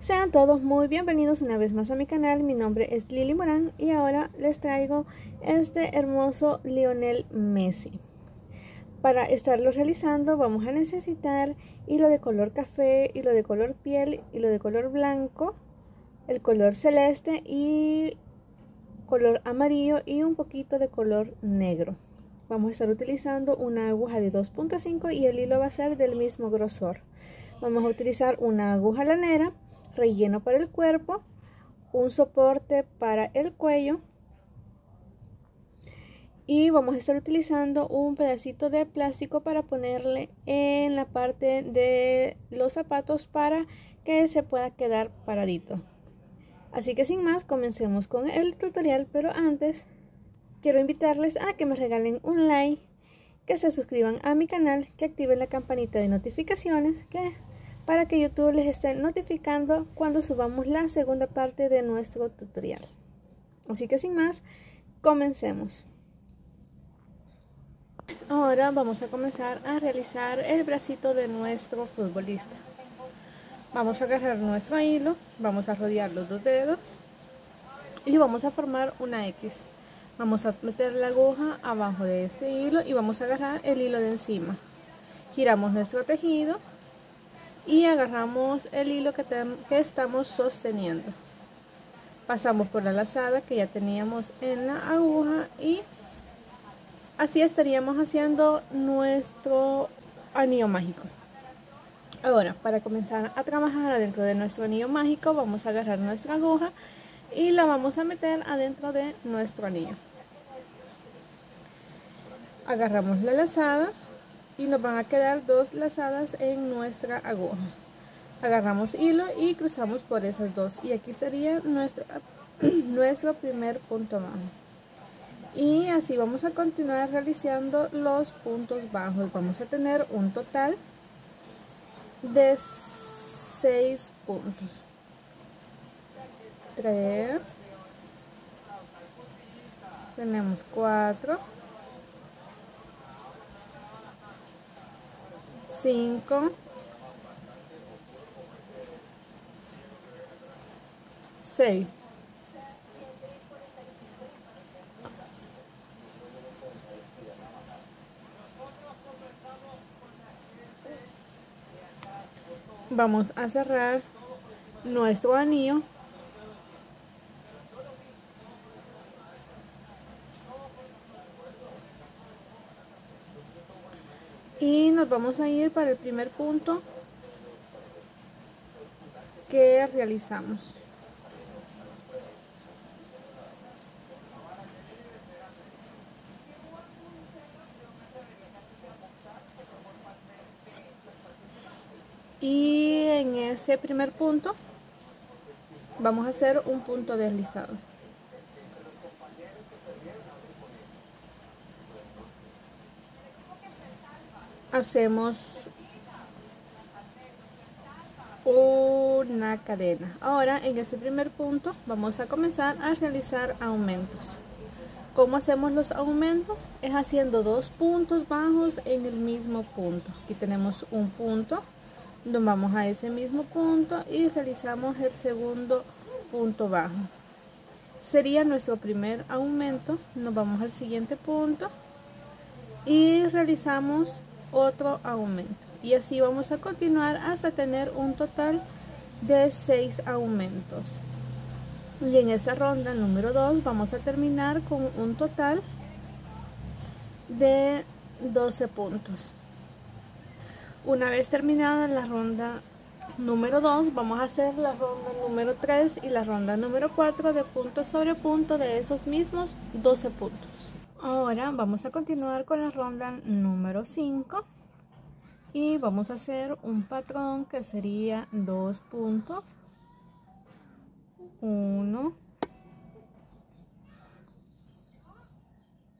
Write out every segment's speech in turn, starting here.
Sean todos muy bienvenidos una vez más a mi canal, mi nombre es Lili Morán y ahora les traigo este hermoso Lionel Messi. Para estarlo realizando vamos a necesitar hilo de color café, hilo de color piel, hilo de color blanco, el color celeste y color amarillo y un poquito de color negro. Vamos a estar utilizando una aguja de 2.5 y el hilo va a ser del mismo grosor. Vamos a utilizar una aguja lanera relleno para el cuerpo, un soporte para el cuello y vamos a estar utilizando un pedacito de plástico para ponerle en la parte de los zapatos para que se pueda quedar paradito. Así que sin más, comencemos con el tutorial, pero antes quiero invitarles a que me regalen un like, que se suscriban a mi canal, que activen la campanita de notificaciones, que para que YouTube les esté notificando cuando subamos la segunda parte de nuestro tutorial. Así que sin más, comencemos. Ahora vamos a comenzar a realizar el bracito de nuestro futbolista. Vamos a agarrar nuestro hilo, vamos a rodear los dos dedos y vamos a formar una X. Vamos a meter la aguja abajo de este hilo y vamos a agarrar el hilo de encima. Giramos nuestro tejido y agarramos el hilo que, que estamos sosteniendo. Pasamos por la lazada que ya teníamos en la aguja y así estaríamos haciendo nuestro anillo mágico. Ahora para comenzar a trabajar adentro de nuestro anillo mágico vamos a agarrar nuestra aguja y la vamos a meter adentro de nuestro anillo. Agarramos la lazada y nos van a quedar dos lazadas en nuestra aguja. Agarramos hilo y cruzamos por esas dos. Y aquí estaría nuestro, nuestro primer punto bajo. Y así vamos a continuar realizando los puntos bajos. Vamos a tener un total de 6 puntos. 3 tenemos 4 5 6 vamos a cerrar nuestro anillo y nos vamos a ir para el primer punto que realizamos. Y en ese primer punto vamos a hacer un punto deslizado hacemos una cadena ahora en ese primer punto vamos a comenzar a realizar aumentos ¿Cómo hacemos los aumentos? Es haciendo dos puntos bajos en el mismo punto. Aquí tenemos un punto, nos vamos a ese mismo punto y realizamos el segundo punto bajo. Sería nuestro primer aumento. Nos vamos al siguiente punto y realizamos otro aumento. Y así vamos a continuar hasta tener un total de 6 aumentos. Y en esta ronda número 2 vamos a terminar con un total de 12 puntos. Una vez terminada la ronda número 2 vamos a hacer la ronda número 3 y la ronda número 4 de punto sobre punto de esos mismos 12 puntos Ahora vamos a continuar con la ronda número 5 y vamos a hacer un patrón que sería dos puntos, uno,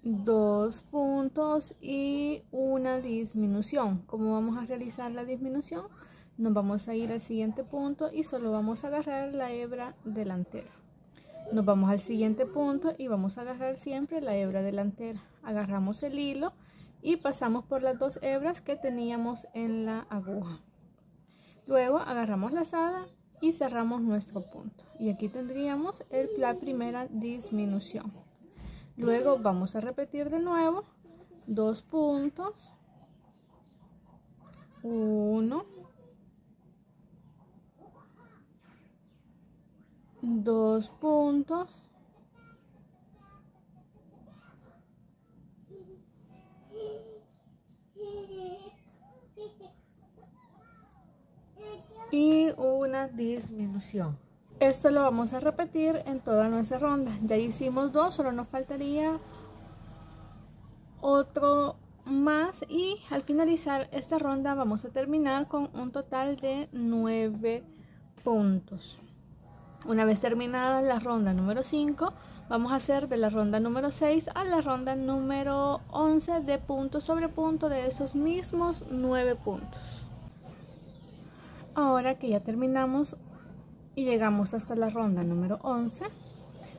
dos puntos y una disminución. ¿Cómo vamos a realizar la disminución? Nos vamos a ir al siguiente punto y solo vamos a agarrar la hebra delantera. Nos vamos al siguiente punto y vamos a agarrar siempre la hebra delantera. Agarramos el hilo y pasamos por las dos hebras que teníamos en la aguja. Luego agarramos la lazada y cerramos nuestro punto. Y aquí tendríamos la primera disminución. Luego vamos a repetir de nuevo dos puntos, uno, dos puntos, y una disminución. Esto lo vamos a repetir en toda nuestra ronda. Ya hicimos dos, solo nos faltaría otro más y al finalizar esta ronda vamos a terminar con un total de 9 puntos. Una vez terminada la ronda número 5, vamos a hacer de la ronda número 6 a la ronda número 11 de punto sobre punto de esos mismos 9 puntos. Ahora que ya terminamos y llegamos hasta la ronda número 11,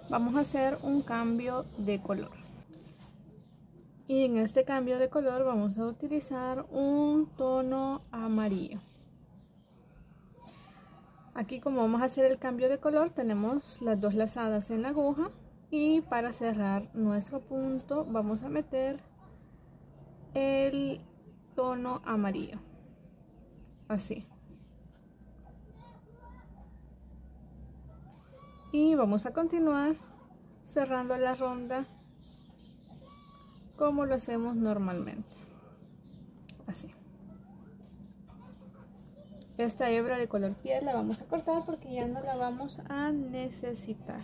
vamos a hacer un cambio de color. Y en este cambio de color vamos a utilizar un tono amarillo. Aquí como vamos a hacer el cambio de color tenemos las dos lazadas en la aguja y para cerrar nuestro punto vamos a meter el tono amarillo. Así. y vamos a continuar cerrando la ronda como lo hacemos normalmente así esta hebra de color piel la vamos a cortar porque ya no la vamos a necesitar.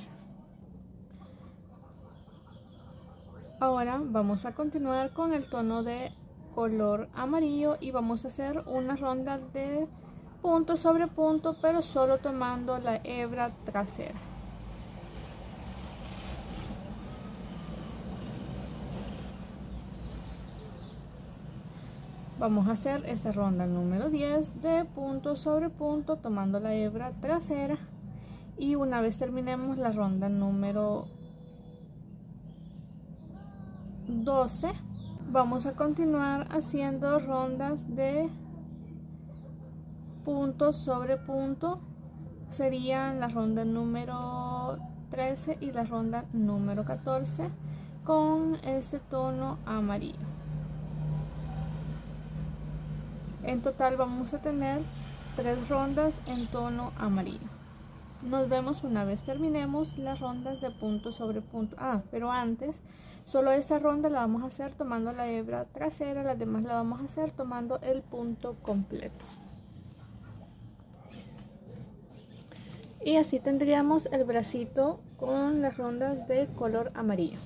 Ahora vamos a continuar con el tono de color amarillo y vamos a hacer una ronda de punto sobre punto pero solo tomando la hebra trasera Vamos a hacer esa ronda número 10 de punto sobre punto tomando la hebra trasera. Y una vez terminemos la ronda número 12 vamos a continuar haciendo rondas de punto sobre punto. Serían la ronda número 13 y la ronda número 14 con ese tono amarillo En total vamos a tener tres rondas en tono amarillo. Nos vemos una vez terminemos las rondas de punto sobre punto. Ah, pero antes, solo esta ronda la vamos a hacer tomando la hebra trasera, las demás la vamos a hacer tomando el punto completo. Y así tendríamos el bracito con las rondas de color amarillo.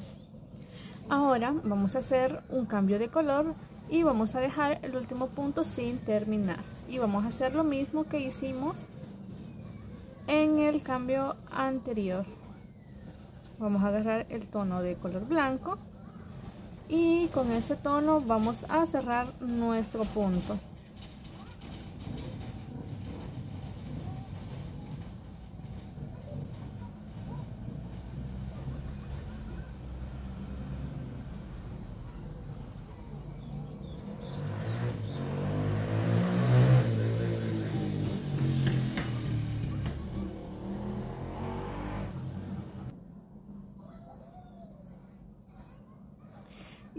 Ahora vamos a hacer un cambio de color y vamos a dejar el último punto sin terminar. Y vamos a hacer lo mismo que hicimos en el cambio anterior. Vamos a agarrar el tono de color blanco y con ese tono vamos a cerrar nuestro punto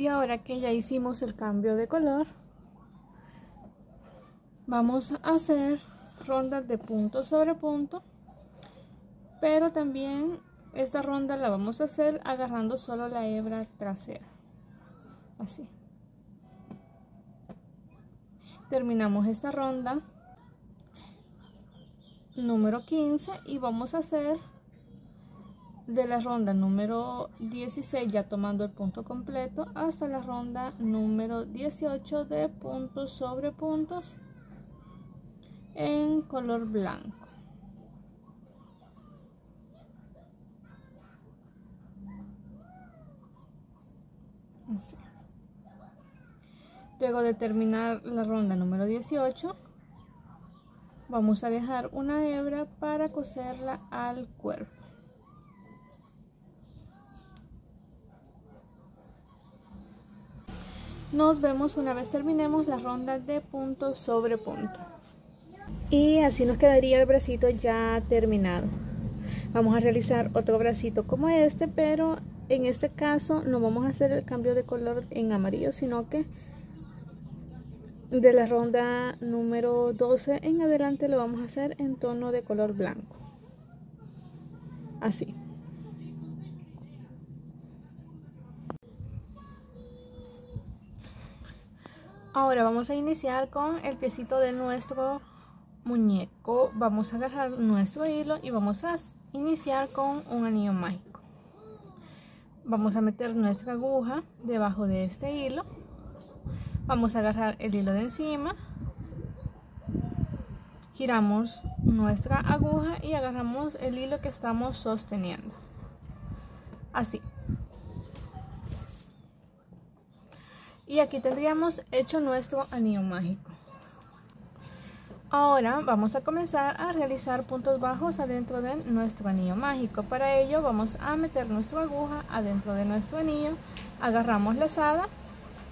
y ahora que ya hicimos el cambio de color vamos a hacer rondas de punto sobre punto pero también esta ronda la vamos a hacer agarrando solo la hebra trasera. Así. Terminamos esta ronda número 15 y vamos a hacer de la ronda número 16 ya tomando el punto completo hasta la ronda número 18 de puntos sobre puntos en color blanco. Luego de terminar la ronda número 18 vamos a dejar una hebra para coserla al cuerpo Nos vemos una vez terminemos la ronda de punto sobre punto. y así nos quedaría el bracito ya terminado. Vamos a realizar otro bracito como este pero en este caso no vamos a hacer el cambio de color en amarillo sino que de la ronda número 12 en adelante lo vamos a hacer en tono de color blanco. Así ahora vamos a iniciar con el piecito de nuestro muñeco. Vamos a agarrar nuestro hilo y vamos a iniciar con un anillo mágico vamos a meter nuestra aguja debajo de este hilo. Vamos a agarrar el hilo de encima. Giramos nuestra aguja y agarramos el hilo que estamos sosteniendo. Así y aquí tendríamos hecho nuestro anillo mágico Ahora vamos a comenzar a realizar puntos bajos adentro de nuestro anillo mágico. Para ello vamos a meter nuestra aguja adentro de nuestro anillo, agarramos lazada,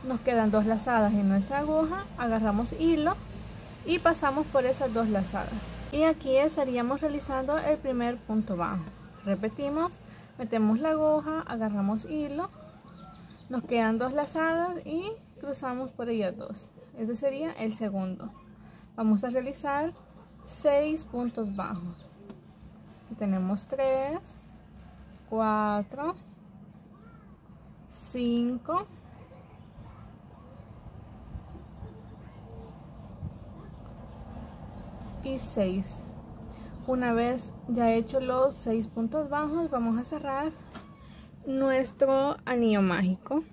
nos quedan dos lazadas en nuestra aguja, agarramos hilo y pasamos por esas dos lazadas. Y aquí estaríamos realizando el primer punto bajo. Repetimos, metemos la aguja, agarramos hilo, nos quedan dos lazadas y cruzamos por ellas dos. Ese sería el segundo. Vamos a realizar 6 puntos bajos. Tenemos 3 4 5 y 6 una vez ya hecho los 6 puntos bajos vamos a cerrar nuestro anillo mágico.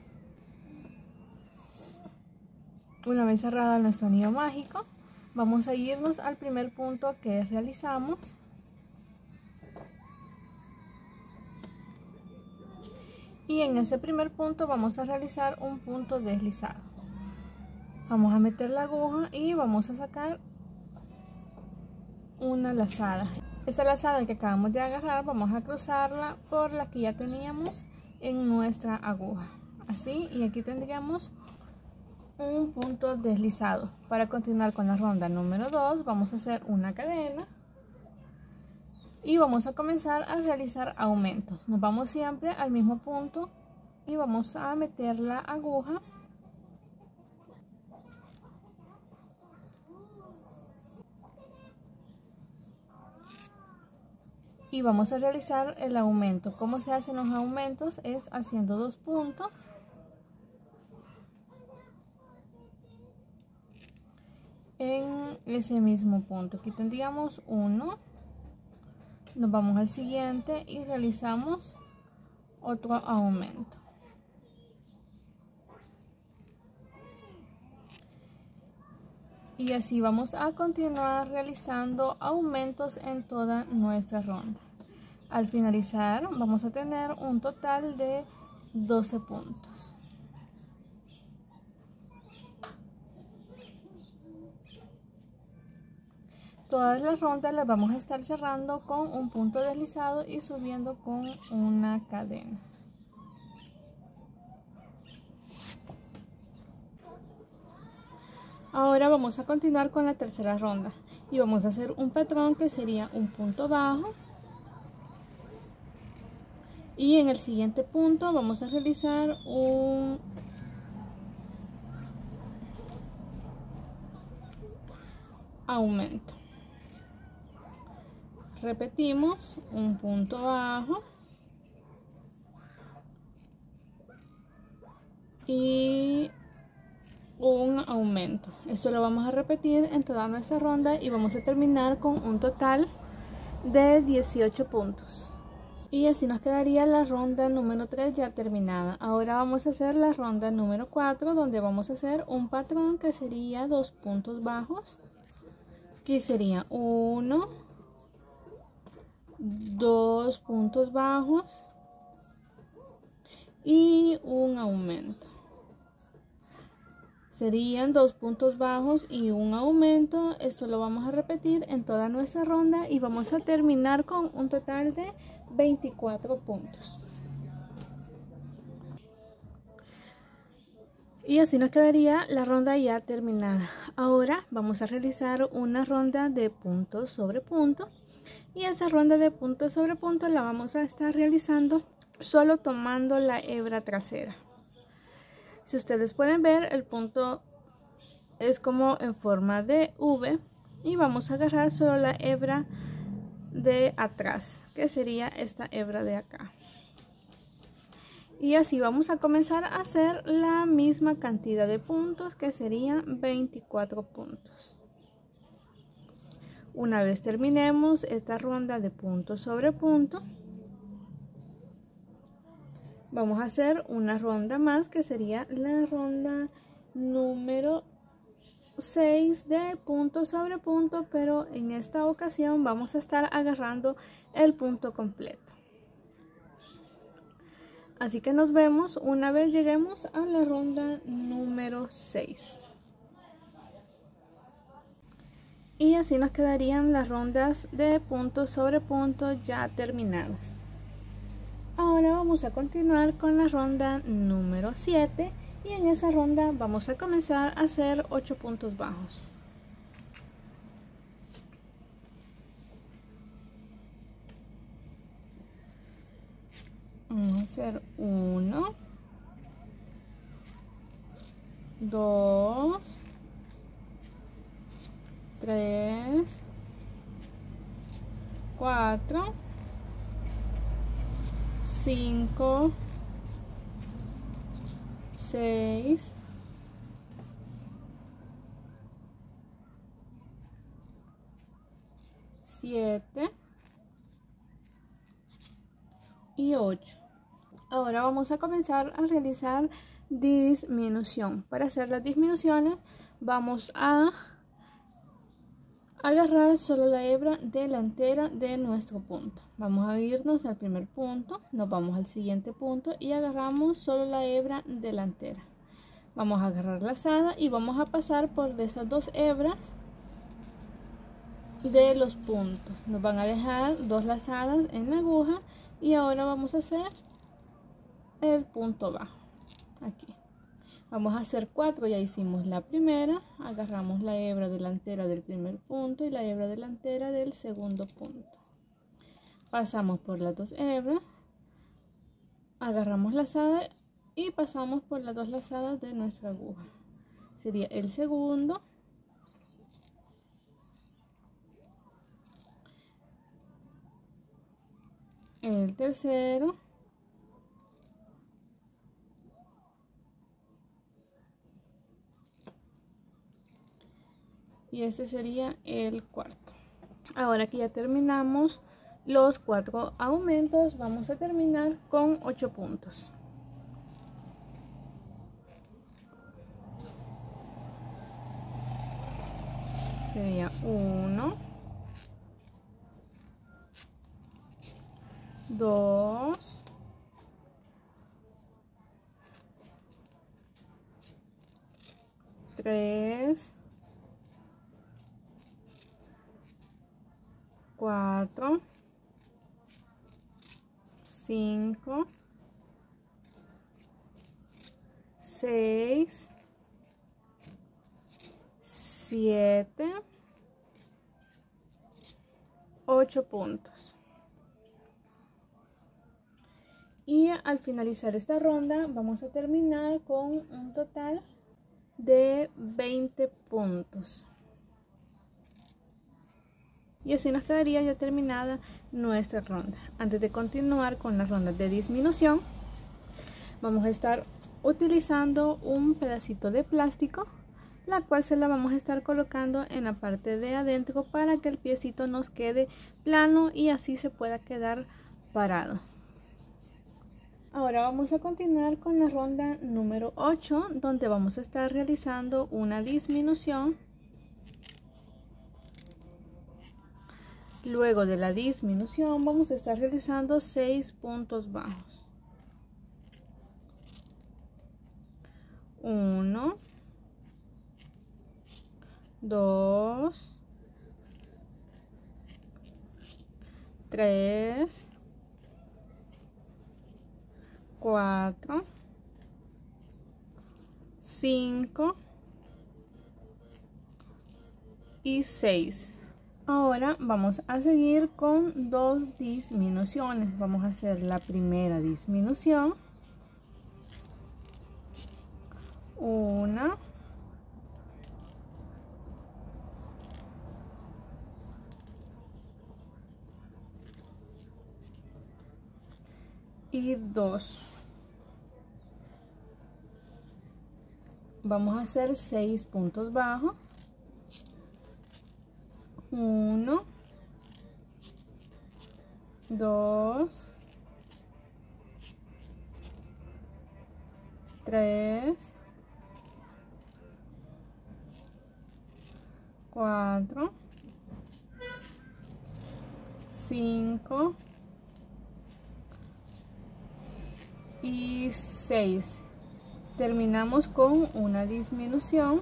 Una vez cerrado nuestro anillo mágico vamos a irnos al primer punto que realizamos. Y en ese primer punto vamos a realizar un punto deslizado. Vamos a meter la aguja y vamos a sacar una lazada esta lazada que acabamos de agarrar vamos a cruzarla por la que ya teníamos en nuestra aguja así y aquí tendríamos un punto deslizado. Para continuar con la ronda número 2 vamos a hacer una cadena y vamos a comenzar a realizar aumentos. Nos vamos siempre al mismo punto y vamos a meter la aguja y vamos a realizar el aumento. ¿Cómo se hacen los aumentos? Es haciendo dos puntos en ese mismo punto aquí tendríamos uno nos vamos al siguiente y realizamos otro aumento y así vamos a continuar realizando aumentos en toda nuestra ronda al finalizar vamos a tener un total de 12 puntos Todas las rondas las vamos a estar cerrando con un punto deslizado y subiendo con una cadena. Ahora vamos a continuar con la tercera ronda y vamos a hacer un patrón que sería un punto bajo. Y en el siguiente punto vamos a realizar un aumento. Repetimos un punto bajo. Y un aumento. Esto lo vamos a repetir en toda nuestra ronda y vamos a terminar con un total de 18 puntos. Y así nos quedaría la ronda número 3 ya terminada. Ahora vamos a hacer la ronda número 4 donde vamos a hacer un patrón que sería dos puntos bajos que sería 1 dos puntos bajos y un aumento serían dos puntos bajos y un aumento esto lo vamos a repetir en toda nuestra ronda y vamos a terminar con un total de 24 puntos Y así nos quedaría la ronda ya terminada. Ahora vamos a realizar una ronda de punto sobre punto. Y esa ronda de punto sobre punto la vamos a estar realizando solo tomando la hebra trasera. Si ustedes pueden ver, el punto es como en forma de V. Y vamos a agarrar solo la hebra de atrás, que sería esta hebra de acá y así vamos a comenzar a hacer la misma cantidad de puntos que serían 24 puntos una vez terminemos esta ronda de punto sobre punto vamos a hacer una ronda más que sería la ronda número 6 de punto sobre punto pero en esta ocasión vamos a estar agarrando el punto completo Así que nos vemos una vez lleguemos a la ronda número 6. Y así nos quedarían las rondas de punto sobre punto ya terminadas. Ahora vamos a continuar con la ronda número 7 y en esa ronda vamos a comenzar a hacer 8 puntos bajos. Vamos a hacer uno, dos, tres, cuatro, cinco, seis, siete y 8. Ahora vamos a comenzar a realizar disminución. Para hacer las disminuciones vamos a agarrar solo la hebra delantera de nuestro punto. Vamos a irnos al primer punto, nos vamos al siguiente punto y agarramos solo la hebra delantera. Vamos a agarrar lazada y vamos a pasar por esas dos hebras de los puntos. Nos van a dejar dos lazadas en la aguja y ahora vamos a hacer el punto bajo aquí vamos a hacer cuatro ya hicimos la primera agarramos la hebra delantera del primer punto y la hebra delantera del segundo punto. Pasamos por las dos hebras agarramos lazada y pasamos por las dos lazadas de nuestra aguja. Sería el segundo el tercero y este sería el cuarto. Ahora que ya terminamos los cuatro aumentos vamos a terminar con 8 puntos. Sería 1 2 3 5, 6, 7, 8 puntos. Y al finalizar esta ronda vamos a terminar con un total de 20 puntos y así nos quedaría ya terminada nuestra ronda antes de continuar con la ronda de disminución vamos a estar utilizando un pedacito de plástico la cual se la vamos a estar colocando en la parte de adentro para que el piecito nos quede plano y así se pueda quedar parado Ahora vamos a continuar con la ronda número 8 donde vamos a estar realizando una disminución. Luego de la disminución vamos a estar realizando 6 puntos bajos. 1, 2, 3, 4 5 y 6 ahora vamos a seguir con dos disminuciones. Vamos a hacer la primera disminución. Una. Y dos. Vamos a hacer seis puntos bajos 1 2 3 4 5 y 6 terminamos con una disminución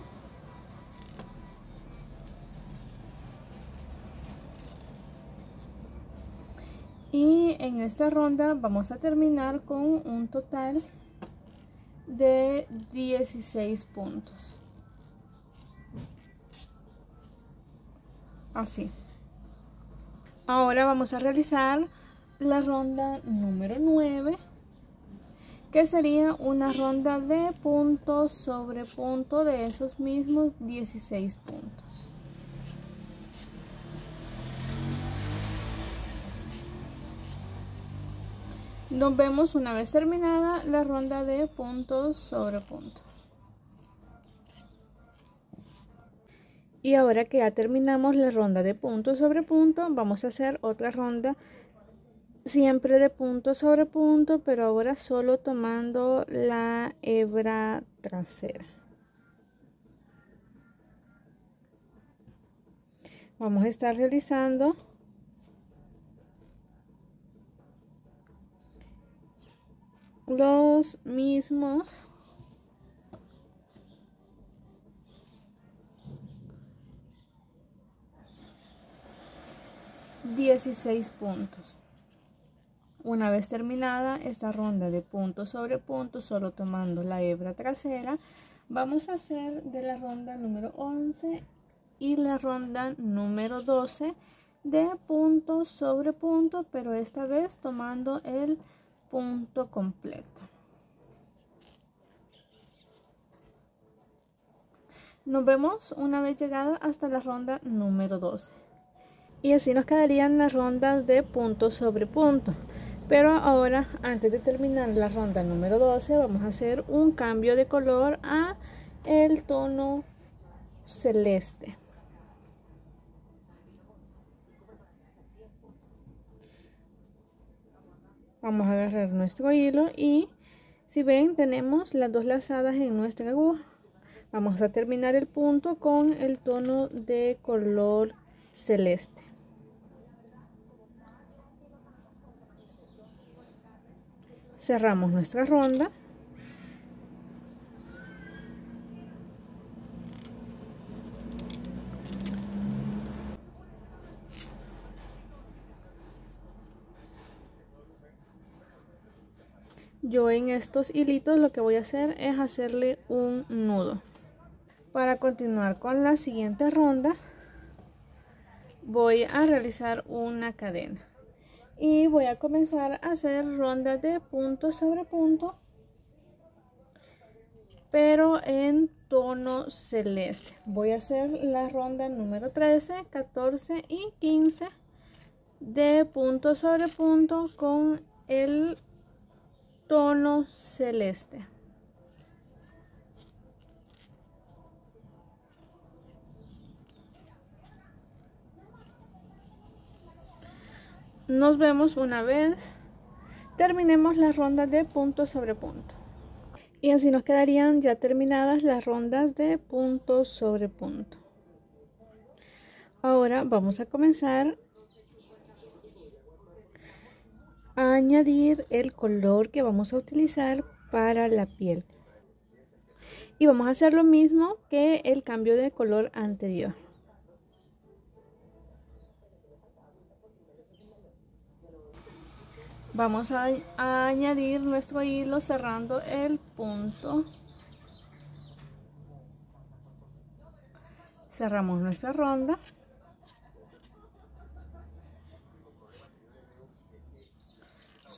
y en esta ronda vamos a terminar con un total de 16 puntos. Así. Ahora vamos a realizar la ronda número 9 que sería una ronda de puntos sobre punto de esos mismos 16 puntos Nos vemos una vez terminada la ronda de puntos sobre punto. Y ahora que ya terminamos la ronda de punto sobre punto, vamos a hacer otra ronda siempre de punto sobre punto, pero ahora solo tomando la hebra trasera. Vamos a estar realizando los mismos. Dieciséis puntos. Una vez terminada esta ronda de punto sobre punto solo tomando la hebra trasera vamos a hacer de la ronda número 11 y la ronda número 12 de punto sobre punto pero esta vez tomando el punto completo. Nos vemos una vez llegada hasta la ronda número 12. Y así nos quedarían las rondas de punto sobre punto. Pero ahora, antes de terminar la ronda número 12, vamos a hacer un cambio de color a el tono celeste. Vamos a agarrar nuestro hilo y si ven tenemos las dos lazadas en nuestra aguja. Vamos a terminar el punto con el tono de color celeste. Cerramos nuestra ronda yo en estos hilitos lo que voy a hacer es hacerle un nudo. Para continuar con la siguiente ronda voy a realizar una cadena. Y voy a comenzar a hacer rondas de punto sobre punto pero en tono celeste. Voy a hacer la ronda número 13 14 y 15 de punto sobre punto con el tono celeste. Nos vemos una vez terminemos la ronda de punto sobre punto. Y así nos quedarían ya terminadas las rondas de punto sobre punto. Ahora vamos a comenzar añadir el color que vamos a utilizar para la piel. Y vamos a hacer lo mismo que el cambio de color anterior. Vamos a, a añadir nuestro hilo cerrando el punto. Cerramos nuestra ronda.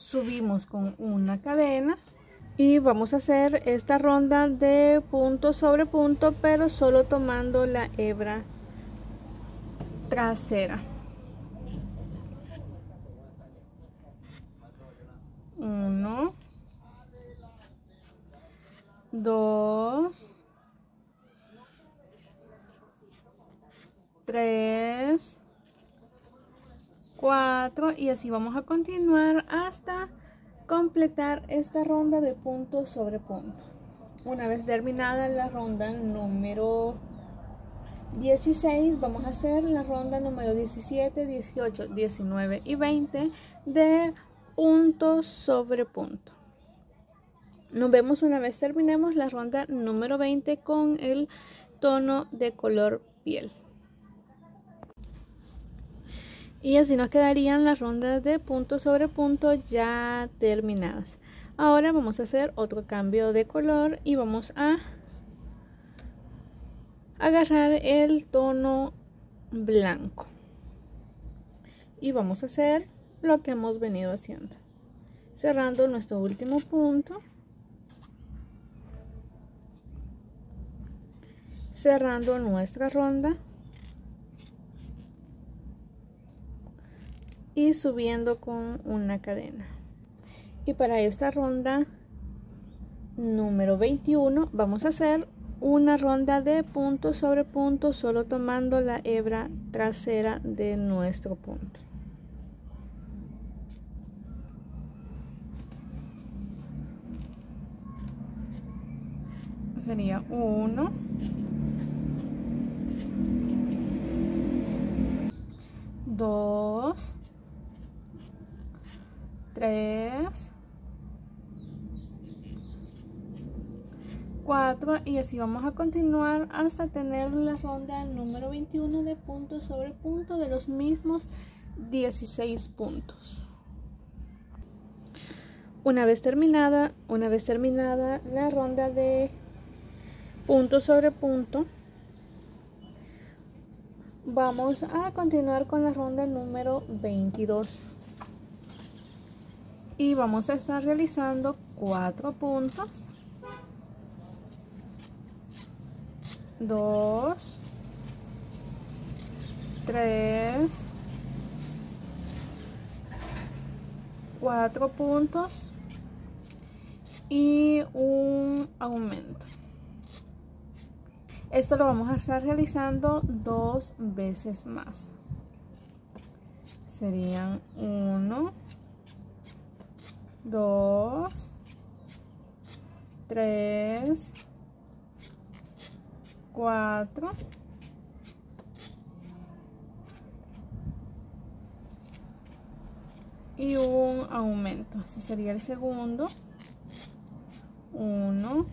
Subimos con una cadena y vamos a hacer esta ronda de punto sobre punto pero solo tomando la hebra trasera. Uno dos tres 4 y así vamos a continuar hasta completar esta ronda de punto sobre punto. Una vez terminada la ronda número 16, vamos a hacer la ronda número 17, 18, 19 y 20 de punto sobre punto. Nos vemos una vez terminemos la ronda número 20 con el tono de color piel y así nos quedarían las rondas de punto sobre punto ya terminadas. Ahora vamos a hacer otro cambio de color y vamos a agarrar el tono blanco. Y vamos a hacer lo que hemos venido haciendo. Cerrando nuestro último punto. Cerrando nuestra ronda y subiendo con una cadena. Y para esta ronda número 21 vamos a hacer una ronda de punto sobre punto solo tomando la hebra trasera de nuestro punto. Sería uno. Dos 3, 4 y así vamos a continuar hasta tener la ronda número 21 de punto sobre punto de los mismos 16 puntos. Una vez terminada, una vez terminada la ronda de punto sobre punto, vamos a continuar con la ronda número 22 y vamos a estar realizando cuatro puntos. Dos. Tres. Cuatro puntos y un aumento. Esto lo vamos a estar realizando dos veces más. Serían uno 2, 3, 4, y un aumento. Así sería el segundo. 1,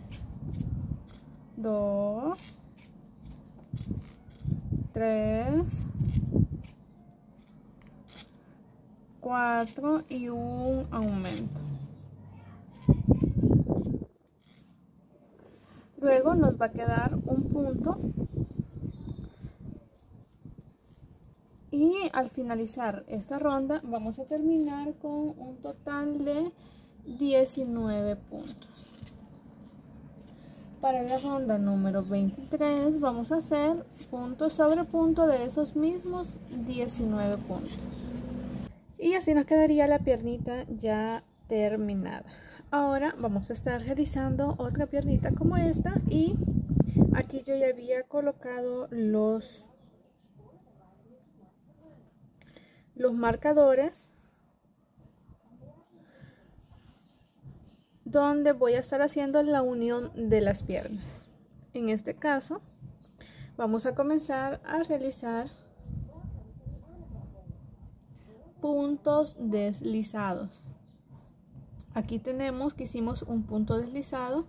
2, 3, 4 y un aumento. Luego nos va a quedar un punto y al finalizar esta ronda vamos a terminar con un total de 19 puntos. Para la ronda número 23 vamos a hacer punto sobre punto de esos mismos 19 puntos y así nos quedaría la piernita ya terminada. Ahora vamos a estar realizando otra piernita como esta y aquí yo ya había colocado los los marcadores donde voy a estar haciendo la unión de las piernas. En este caso vamos a comenzar a realizar puntos deslizados. Aquí tenemos que hicimos un punto deslizado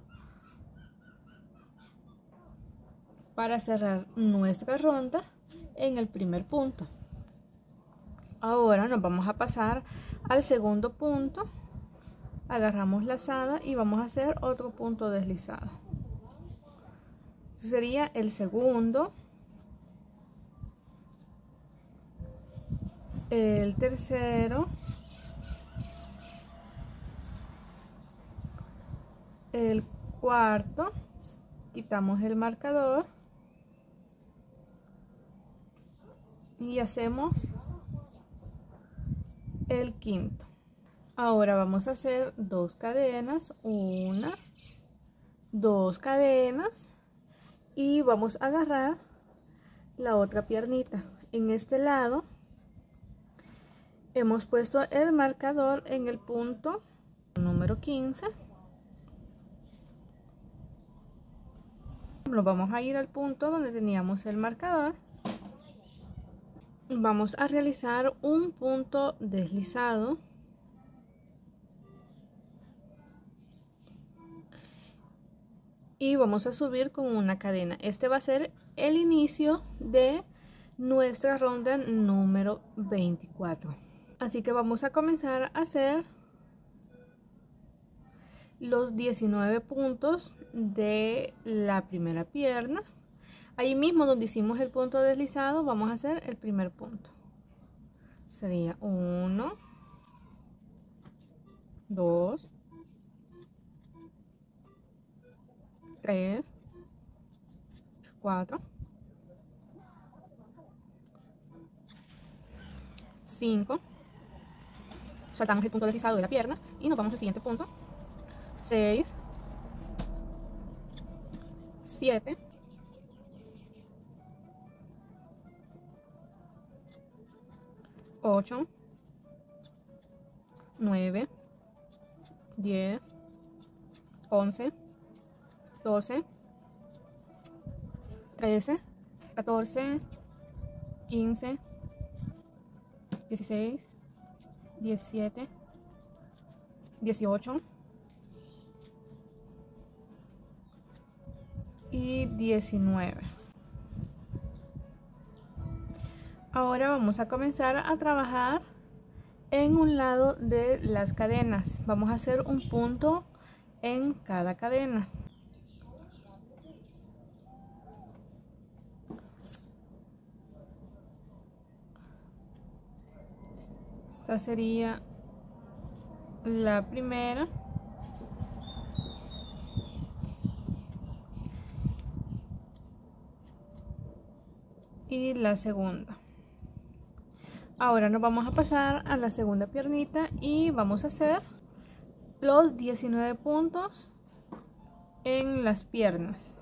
para cerrar nuestra ronda en el primer punto. Ahora nos vamos a pasar al segundo punto. Agarramos la lazada y vamos a hacer otro punto deslizado. sería el segundo el tercero, el cuarto, quitamos el marcador. Y hacemos el quinto. Ahora vamos a hacer dos cadenas, una, dos cadenas. Y vamos a agarrar la otra piernita. En este lado hemos puesto el marcador en el punto número 15. Nos vamos a ir al punto donde teníamos el marcador. Vamos a realizar un punto deslizado. Y vamos a subir con una cadena. Este va a ser el inicio de nuestra ronda número 24. Así que vamos a comenzar a hacer los 19 puntos de la primera pierna. Ahí mismo donde hicimos el punto deslizado, vamos a hacer el primer punto. Sería 1, 2, 3, 4, 5, saltamos el punto deslizado de la pierna y nos vamos al siguiente punto, 6, 7, 8, 9, 10, 11, 12, 13, 14, 15, 16, 17, 18 y 19. Ahora vamos a comenzar a trabajar en un lado de las cadenas. Vamos a hacer un punto en cada cadena. Esta sería la primera. Y la segunda. Ahora nos vamos a pasar a la segunda piernita y vamos a hacer los 19 puntos en las piernas.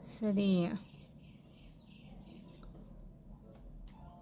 Sería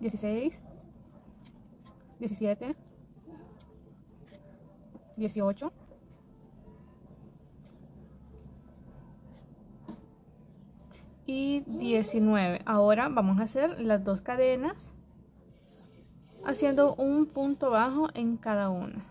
16, 17, 18, y 19. Ahora vamos a hacer las dos cadenas haciendo un punto bajo en cada una.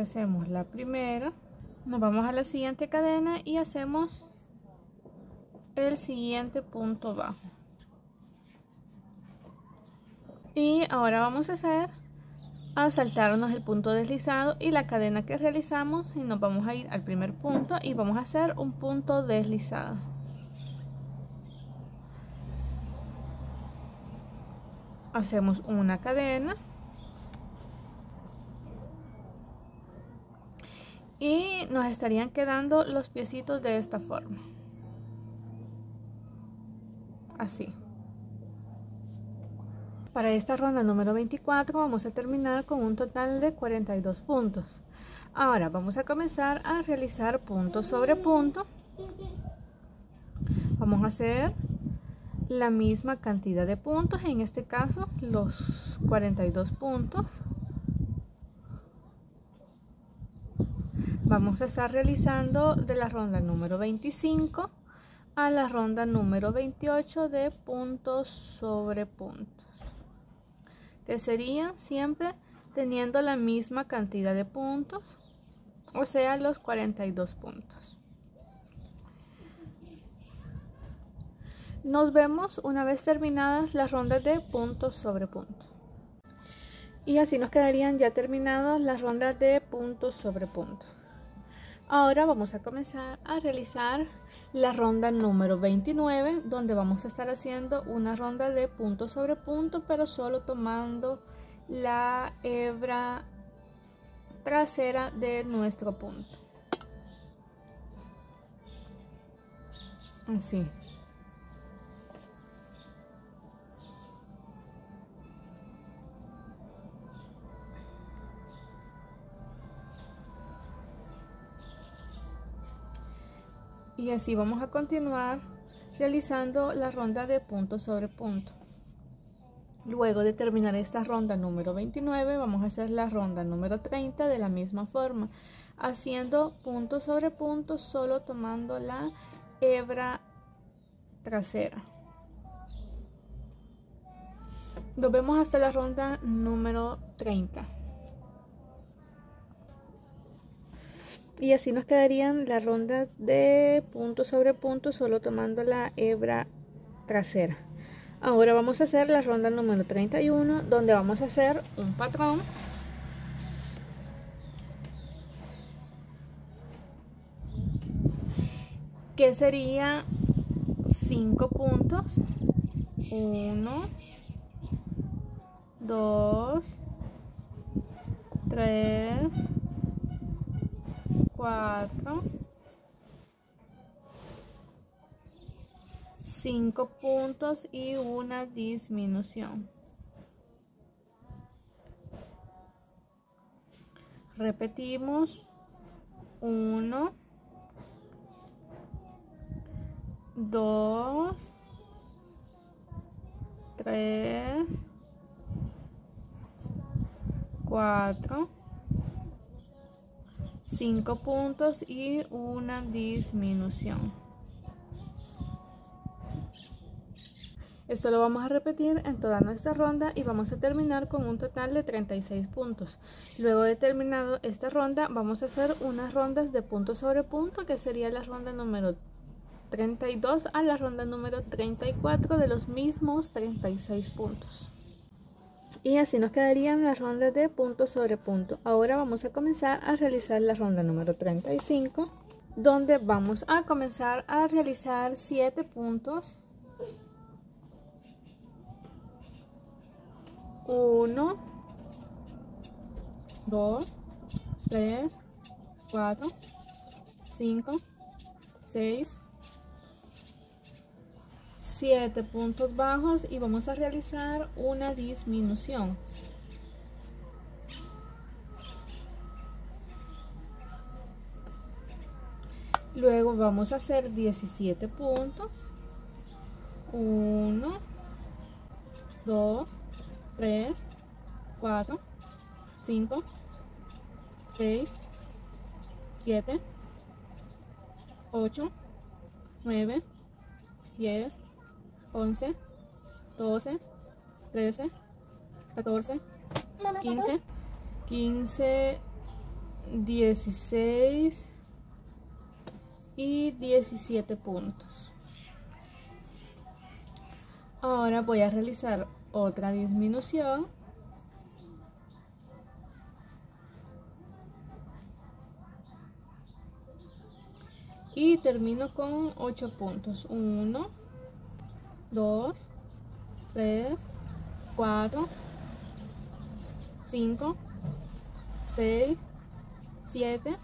Hacemos la primera, nos vamos a la siguiente cadena y hacemos el siguiente punto bajo. Y ahora vamos a hacer a saltarnos el punto deslizado y la cadena que realizamos y nos vamos a ir al primer punto y vamos a hacer un punto deslizado. Hacemos una cadena y nos estarían quedando los piecitos de esta forma. Así. Para esta ronda número 24 vamos a terminar con un total de 42 puntos. Ahora vamos a comenzar a realizar punto sobre punto. Vamos a hacer la misma cantidad de puntos, en este caso los 42 puntos. Vamos a estar realizando de la ronda número 25 a la ronda número 28 de puntos sobre puntos. Que serían siempre teniendo la misma cantidad de puntos, o sea, los 42 puntos. Nos vemos una vez terminadas las rondas de puntos sobre puntos. Y así nos quedarían ya terminadas las rondas de puntos sobre puntos. Ahora vamos a comenzar a realizar la ronda número 29, donde vamos a estar haciendo una ronda de punto sobre punto, pero solo tomando la hebra trasera de nuestro punto. Así. Y así vamos a continuar realizando la ronda de punto sobre punto. Luego de terminar esta ronda número 29 vamos a hacer la ronda número 30 de la misma forma, haciendo punto sobre punto solo tomando la hebra trasera. Nos vemos hasta la ronda número 30. Y así nos quedarían las rondas de punto sobre punto solo tomando la hebra trasera. Ahora vamos a hacer la ronda número 31 donde vamos a hacer un patrón. Que sería 5 puntos 1 2 3 4 5 puntos y una disminución. Repetimos 1 2 3 4 5 puntos y una disminución. Esto lo vamos a repetir en toda nuestra ronda y vamos a terminar con un total de 36 puntos. Luego de terminado esta ronda vamos a hacer unas rondas de punto sobre punto que sería la ronda número 32 a la ronda número 34 de los mismos 36 puntos y así nos quedarían las rondas de punto sobre punto. Ahora vamos a comenzar a realizar la ronda número 35 donde vamos a comenzar a realizar 7 puntos 1 2 3 4 5 6 7 puntos bajos y vamos a realizar una disminución. Luego vamos a hacer 17 puntos. 1, 2, 3, 4, 5, 6, 7, 8, 9, 10, 11, 12, 13, 14, 15, 15, 16 y 17 puntos. Ahora voy a realizar otra disminución. Y termino con 8 puntos. 1, 2, 3, 4, 5, 6, 7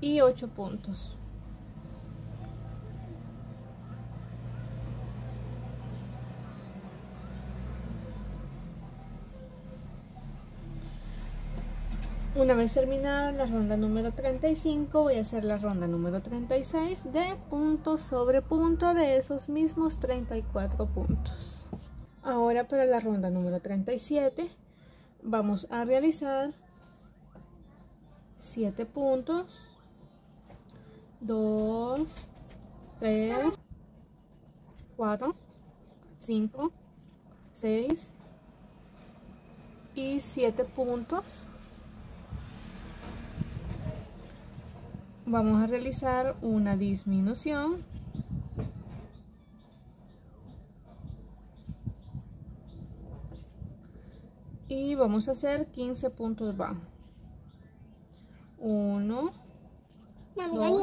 y 8 puntos. Una vez terminada la ronda número 35, voy a hacer la ronda número 36 de punto sobre punto de esos mismos 34 puntos. Ahora para la ronda número 37, vamos a realizar 7 puntos, 2, 3, 4, 5, 6 y 7 puntos vamos a realizar una disminución. Y vamos a hacer 15 puntos bajos 1 2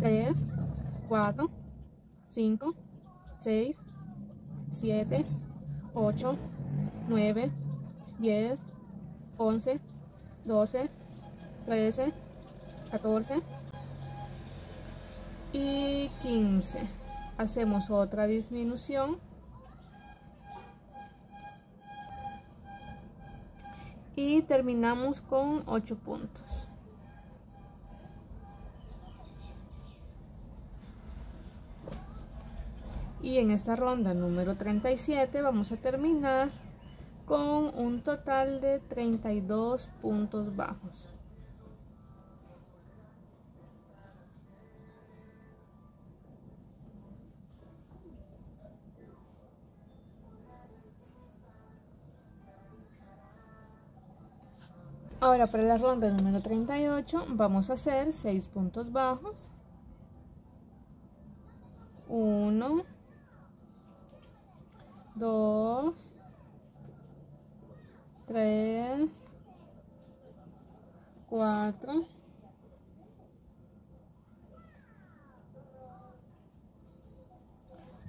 3 4 5 6 7 8 9 10 11 12 13 14 y 15 hacemos otra disminución. Y terminamos con 8 puntos. Y en esta ronda número 37 vamos a terminar con un total de 32 puntos bajos Ahora para la ronda número 38 vamos a hacer 6 puntos bajos. 1, 2, 3, 4,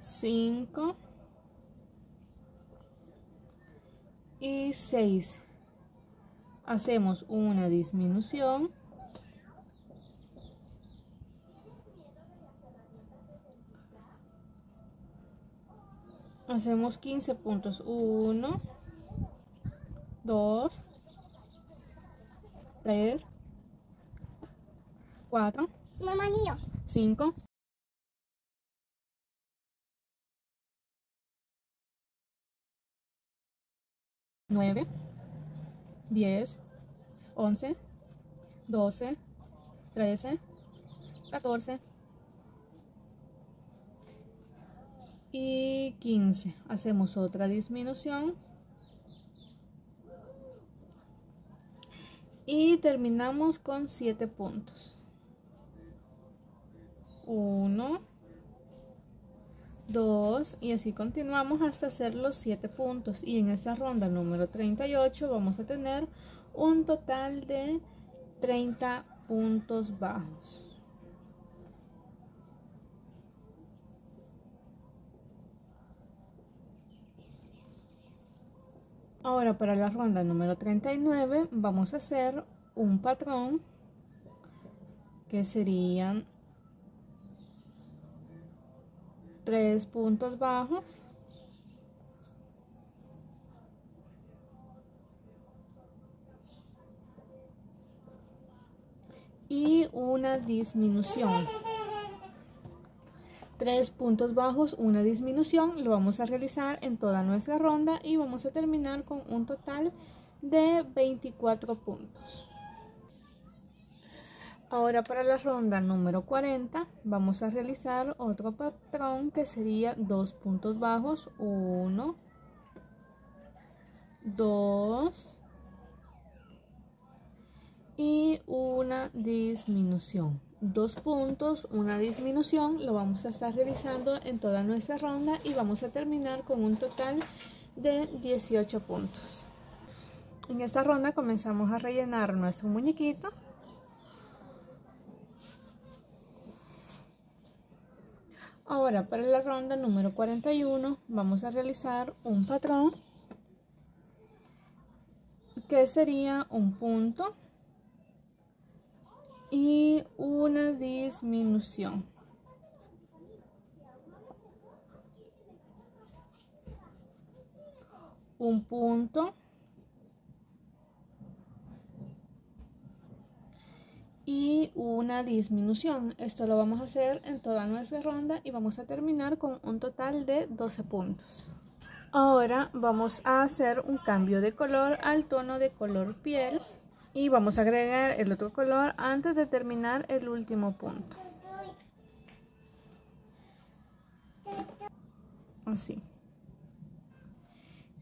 5 y 6 hacemos una disminución. Hacemos 15 puntos. 1 2 3 4 5 9 10, 11, 12, 13, 14 y 15. Hacemos otra disminución. Y terminamos con 7 puntos. 1, 2 y así continuamos hasta hacer los 7 puntos y en esta ronda número 38 vamos a tener un total de 30 puntos bajos. Ahora para la ronda número 39 vamos a hacer un patrón que serían tres puntos bajos. Y una disminución. Tres puntos bajos una disminución lo vamos a realizar en toda nuestra ronda y vamos a terminar con un total de 24 puntos Ahora para la ronda número 40 vamos a realizar otro patrón que sería dos puntos bajos, 1, 2 y una disminución. Dos puntos, una disminución, lo vamos a estar realizando en toda nuestra ronda y vamos a terminar con un total de 18 puntos. En esta ronda comenzamos a rellenar nuestro muñequito Ahora para la ronda número 41 vamos a realizar un patrón que sería un punto y una disminución. Un punto y una disminución. Esto lo vamos a hacer en toda nuestra ronda y vamos a terminar con un total de 12 puntos. Ahora vamos a hacer un cambio de color al tono de color piel y vamos a agregar el otro color antes de terminar el último punto. Así.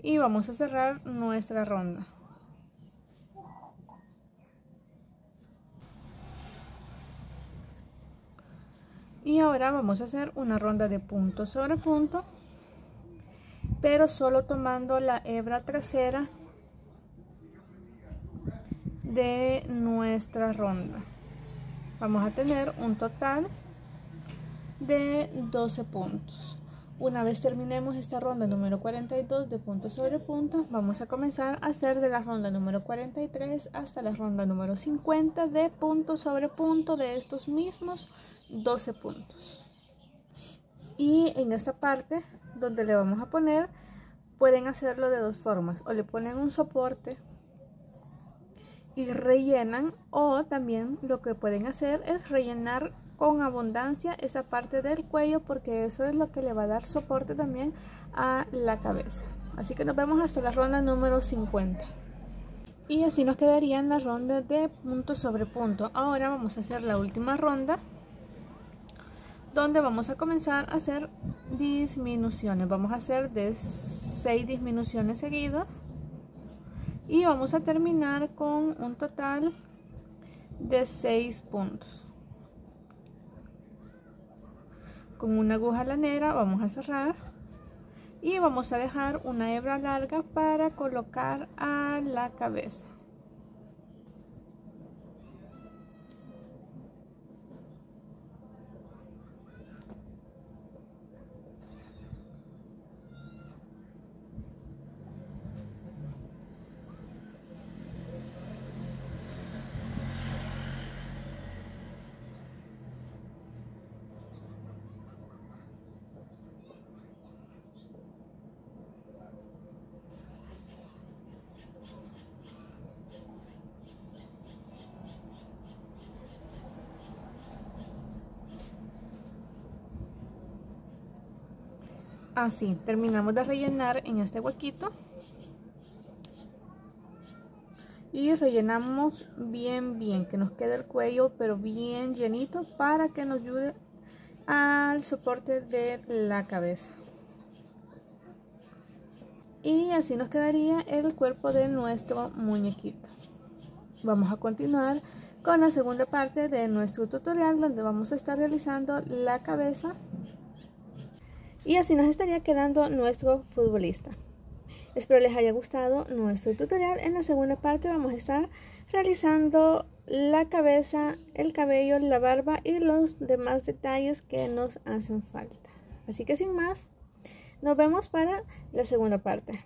Y vamos a cerrar nuestra ronda. Y ahora vamos a hacer una ronda de punto sobre punto pero solo tomando la hebra trasera de nuestra ronda. Vamos a tener un total de 12 puntos. Una vez terminemos esta ronda número 42 de punto sobre punto, vamos a comenzar a hacer de la ronda número 43 hasta la ronda número 50 de punto sobre punto de estos mismos 12 puntos. Y en esta parte donde le vamos a poner, pueden hacerlo de dos formas. O le ponen un soporte y rellenan o también lo que pueden hacer es rellenar con abundancia esa parte del cuello porque eso es lo que le va a dar soporte también a la cabeza. Así que nos vemos hasta la ronda número 50. Y así nos quedaría la ronda de punto sobre punto. Ahora vamos a hacer la última ronda donde vamos a comenzar a hacer disminuciones. Vamos a hacer de 6 disminuciones seguidas y vamos a terminar con un total de 6 puntos. con una aguja lanera vamos a cerrar y vamos a dejar una hebra larga para colocar a la cabeza así terminamos de rellenar en este huequito. Y rellenamos bien bien que nos quede el cuello pero bien llenito para que nos ayude al soporte de la cabeza. Y así nos quedaría el cuerpo de nuestro muñequito. Vamos a continuar con la segunda parte de nuestro tutorial donde vamos a estar realizando la cabeza y así nos estaría quedando nuestro futbolista. Espero les haya gustado nuestro tutorial. En la segunda parte vamos a estar realizando la cabeza, el cabello, la barba y los demás detalles que nos hacen falta. Así que sin más, nos vemos para la segunda parte.